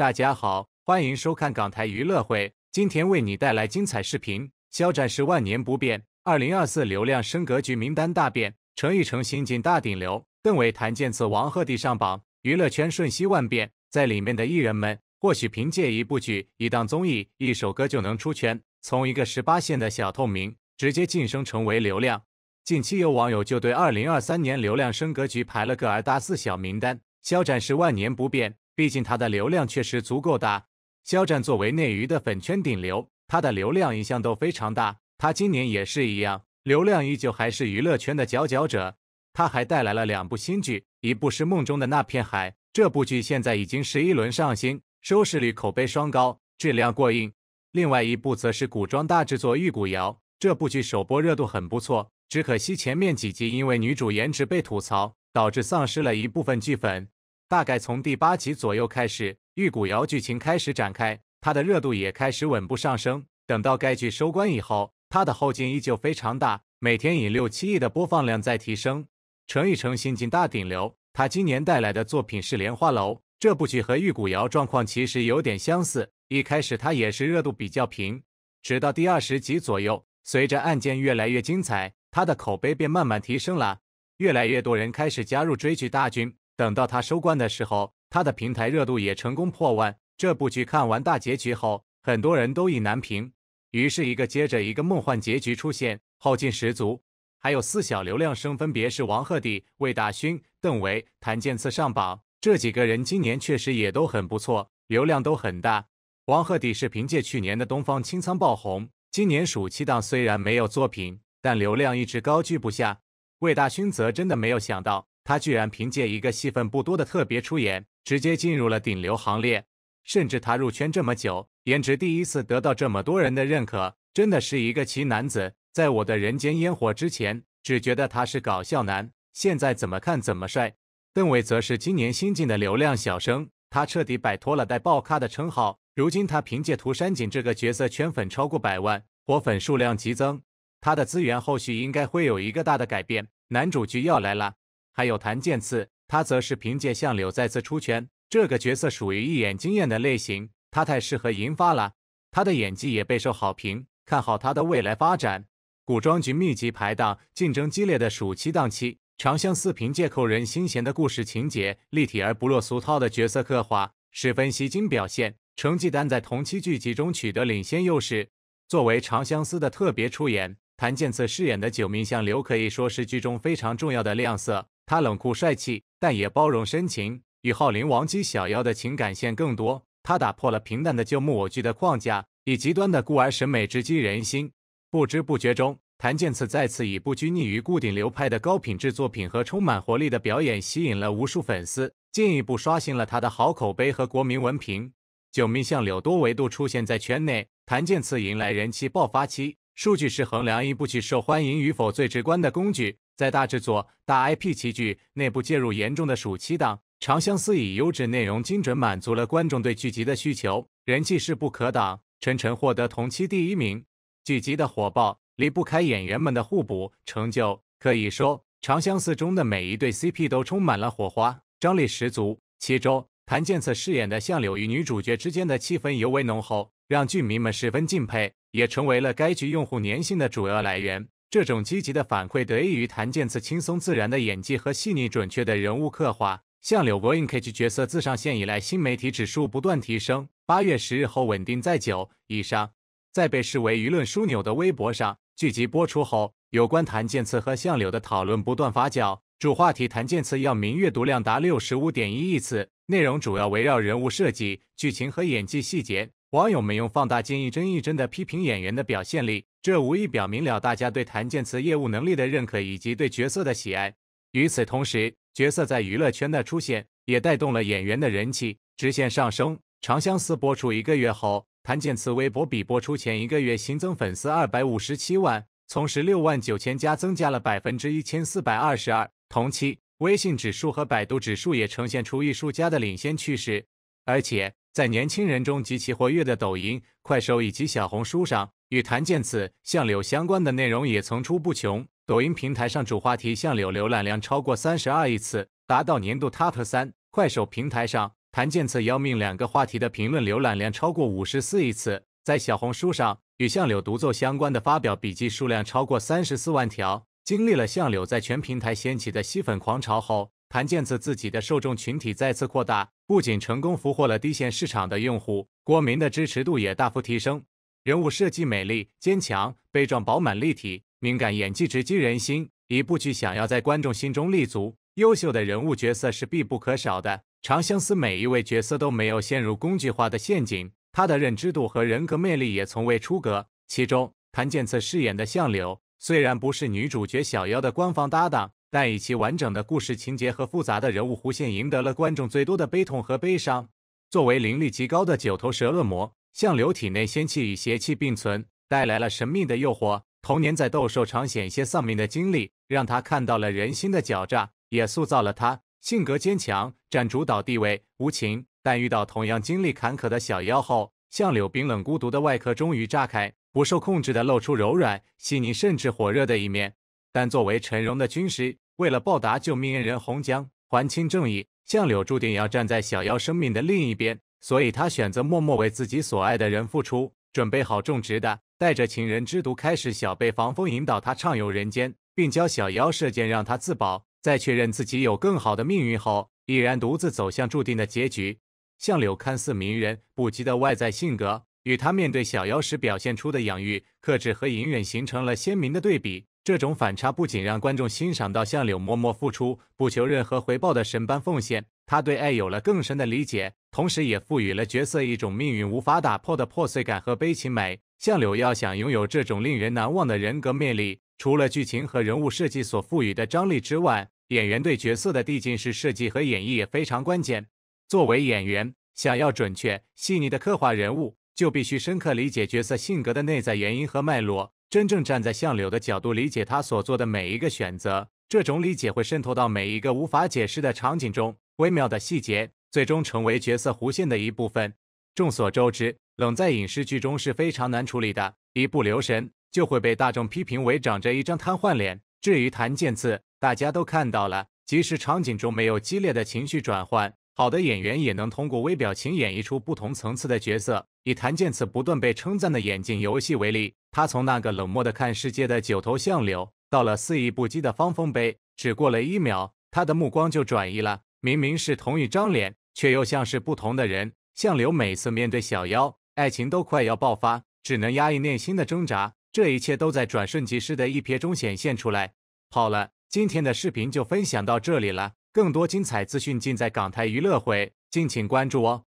大家好，欢迎收看港台娱乐会。今天为你带来精彩视频：肖战是万年不变，二零二四流量升格局名单大变，陈奕成新晋大顶流，邓为谭健次、王鹤棣上榜，娱乐圈瞬息万变。在里面的艺人们，或许凭借一部剧、一档综艺、一首歌就能出圈，从一个十八线的小透明，直接晋升成为流量。近期有网友就对二零二三年流量升格局排了个二大四小名单，肖战是万年不变。毕竟他的流量确实足够大。肖战作为内娱的粉圈顶流，他的流量一向都非常大。他今年也是一样，流量依旧还是娱乐圈的佼佼者。他还带来了两部新剧，一部是《梦中的那片海》，这部剧现在已经十一轮上新，收视率口碑双高，质量过硬。另外一部则是古装大制作《玉骨遥》，这部剧首播热度很不错，只可惜前面几集因为女主颜值被吐槽，导致丧失了一部分剧粉。大概从第八集左右开始，玉骨遥剧情开始展开，它的热度也开始稳步上升。等到该剧收官以后，它的后劲依旧非常大，每天以六七亿的播放量在提升。陈奕成新晋大顶流，他今年带来的作品是《莲花楼》这部剧和玉骨遥状况其实有点相似，一开始它也是热度比较平，直到第二十集左右，随着案件越来越精彩，它的口碑便慢慢提升了，越来越多人开始加入追剧大军。等到他收官的时候，他的平台热度也成功破万。这部剧看完大结局后，很多人都意难平，于是一个接着一个梦幻结局出现，后劲十足。还有四小流量生，分别是王鹤棣、魏大勋、邓为、谭健次上榜。这几个人今年确实也都很不错，流量都很大。王鹤棣是凭借去年的《东方青苍》爆红，今年暑期档虽然没有作品，但流量一直高居不下。魏大勋则真的没有想到。他居然凭借一个戏份不多的特别出演，直接进入了顶流行列。甚至他入圈这么久，颜值第一次得到这么多人的认可，真的是一个奇男子。在我的人间烟火之前，只觉得他是搞笑男，现在怎么看怎么帅。邓伟则是今年新晋的流量小生，他彻底摆脱了带爆咖的称号。如今他凭借涂山璟这个角色圈粉超过百万，火粉数量急增。他的资源后续应该会有一个大的改变，男主剧要来了。还有谭健次，他则是凭借相柳再次出圈。这个角色属于一眼惊艳的类型，他太适合银发了。他的演技也备受好评，看好他的未来发展。古装剧密集排档，竞争激烈的暑期档期，《长相思》凭借扣人心弦的故事情节、立体而不落俗套的角色刻画，十分吸睛表现，成绩单在同期剧集中取得领先优势。作为《长相思》的特别出演，谭健次饰演的九命相柳可以说是剧中非常重要的亮色。他冷酷帅气，但也包容深情，与浩林、王姬、小妖的情感线更多。他打破了平淡的旧木偶剧的框架，以极端的孤儿审美直击人心。不知不觉中，谭健次再次以不拘泥于固定流派的高品质作品和充满活力的表演，吸引了无数粉丝，进一步刷新了他的好口碑和国民文凭。九命相柳多维度出现在圈内，谭健次迎来人气爆发期。数据是衡量一部剧受欢迎与否最直观的工具。在大制作、大 IP 齐聚、内部介入严重的暑期档，《长相思》以优质内容精准满足了观众对剧集的需求，人气势不可挡，沉沉获得同期第一名。剧集的火爆离不开演员们的互补成就，可以说《长相思》中的每一对 CP 都充满了火花，张力十足。其中，谭健次饰演的相柳与女主角之间的气氛尤为浓厚，让剧迷们十分敬佩，也成为了该剧用户粘性的主要来源。这种积极的反馈得益于谭健次轻松自然的演技和细腻准确的人物刻画。像柳国 InK 角色自上线以来，新媒体指数不断提升，八月十日后稳定在九以上。在被视为舆论枢纽的微博上，剧集播出后，有关谭健次和相柳的讨论不断发酵。主话题谭健次要名阅读量达六十五点一亿次，内容主要围绕人物设计、剧情和演技细节。网友们用放大镜一帧一帧的批评演员的表现力，这无疑表明了大家对谭健次业务能力的认可以及对角色的喜爱。与此同时，角色在娱乐圈的出现也带动了演员的人气直线上升。《长相思》播出一个月后，谭健次微博比播出前一个月新增粉丝二百五十七万，从十六万九千加增加了百分之一千四百二十二。同期，微信指数和百度指数也呈现出艺术家的领先趋势，而且。在年轻人中极其活跃的抖音、快手以及小红书上，与檀健次、相柳相关的内容也层出不穷。抖音平台上主话题相柳浏览量超过三十二亿次，达到年度 TOP 三。快手平台上檀健次要命两个话题的评论浏览量超过五十四亿次，在小红书上与相柳独奏相关的发表笔记数量超过三十四万条。经历了相柳在全平台掀起的吸粉狂潮后，谭健次自己的受众群体再次扩大，不仅成功俘获了低线市场的用户，国民的支持度也大幅提升。人物设计美丽、坚强、悲壮、饱满、立体、敏感，演技直击人心。一部剧想要在观众心中立足，优秀的人物角色是必不可少的。长相思每一位角色都没有陷入工具化的陷阱，他的认知度和人格魅力也从未出格。其中，谭健次饰演的相柳虽然不是女主角小妖的官方搭档，但以其完整的故事情节和复杂的人物弧线，赢得了观众最多的悲痛和悲伤。作为灵力极高的九头蛇恶魔，相柳体内仙气与邪气并存，带来了神秘的诱惑。童年在斗兽场险些丧命的经历，让他看到了人心的狡诈，也塑造了他性格坚强、占主导地位、无情。但遇到同样经历坎坷的小妖后，相柳冰冷孤独的外壳终于炸开，不受控制的露出柔软、细腻甚至火热的一面。但作为陈荣的军师，为了报答救命恩人洪江，还清正义，相柳注定要站在小妖生命的另一边，所以他选择默默为自己所爱的人付出，准备好种植的。带着情人之毒开始小辈防风引导他畅游人间，并教小妖射箭让他自保。在确认自己有更好的命运后，毅然独自走向注定的结局。相柳看似迷人不羁的外在性格，与他面对小妖时表现出的养育、克制和隐忍形成了鲜明的对比。这种反差不仅让观众欣赏到相柳默默付出、不求任何回报的神般奉献，他对爱有了更深的理解，同时也赋予了角色一种命运无法打破的破碎感和悲情美。相柳要想拥有这种令人难忘的人格魅力，除了剧情和人物设计所赋予的张力之外，演员对角色的递进式设计和演绎也非常关键。作为演员，想要准确细腻的刻画人物，就必须深刻理解角色性格的内在原因和脉络，真正站在相柳的角度理解他所做的每一个选择。这种理解会渗透到每一个无法解释的场景中，微妙的细节最终成为角色弧线的一部分。众所周知。冷在影视剧中是非常难处理的，一不留神就会被大众批评为长着一张瘫痪脸。至于谭健次，大家都看到了，即使场景中没有激烈的情绪转换，好的演员也能通过微表情演绎出不同层次的角色。以谭健次不断被称赞的眼镜游戏为例，他从那个冷漠的看世界的九头相柳，到了肆意不羁的方风杯，只过了一秒，他的目光就转移了。明明是同一张脸，却又像是不同的人。相柳每次面对小妖。爱情都快要爆发，只能压抑内心的挣扎。这一切都在转瞬即逝的一瞥中显现出来。好了，今天的视频就分享到这里了，更多精彩资讯尽在港台娱乐会，敬请关注哦。